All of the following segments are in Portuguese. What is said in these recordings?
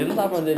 ഇരുന്നാ മതി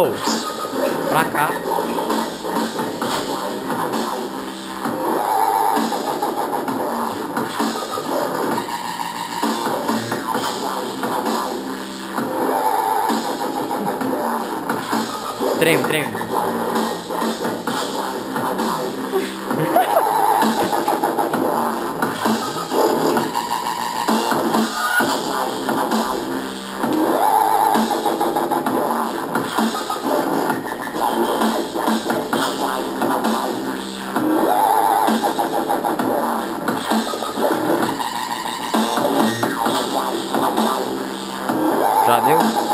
Ô, pra cá. Treme, treme. 咋的